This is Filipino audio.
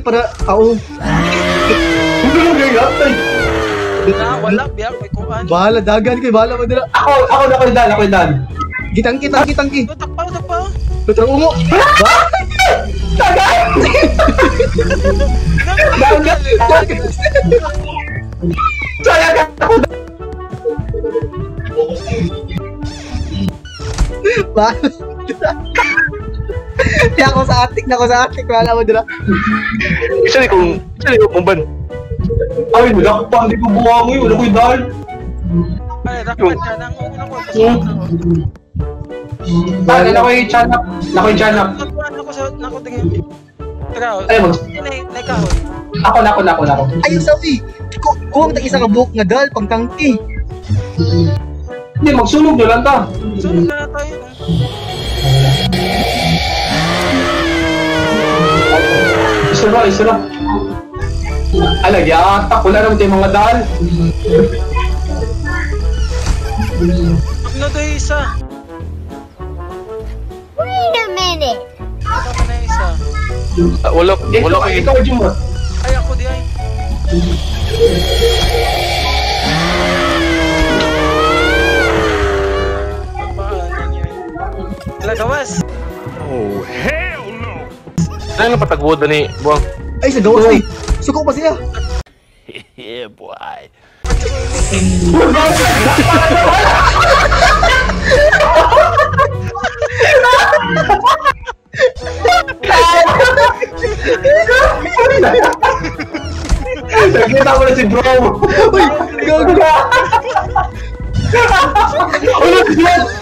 para ako. Hindi mo gayat. Ay, Na, wala, biyak, may kuhan. Bahala, dagan kay bahala mo dira. Ako, ako na ko'y dal, ako'y dal. Gitang kitang kitang ki. Oh, takpa, takpa. Lutrang ungo. Ba? Sayang ka ako. Bahala. Di ako sa atik na ako sa atik. Bahala mo dira. Isa ni kung, isa ni kung kumban. Ay, wala ko pa, hindi ko buha mo yun, wala ko'y dal. Ay, rakpan ka nang unang ko. Ah, na ko'y chanap, na ko'y chanap. Ako sa, nako tingin. Tara, Ay, mag- nay, nay kahoy. Ako na, ako na, ako na, ako. Ayun sawi. Ku- Kuwang tag isa ka buhok nga dal pang tangki. Hindi, magsunog na lang ta. Sunod na na tayo. Na, isa na. Alag, yata, wala naman tayo mga dal. Pag na tayo isa. Wait a minute. Ito ka na isa. Ah, Wala, wala Ikaw, ko ikaw, Jumbo. Ay, ako di ay. Niya? Wala Saan na patagbo dani, buwang? Ay, sa gawas ay! Suko pa siya! yeah, boy! Nakita ko na si bro! Uy! Gago! Ulo!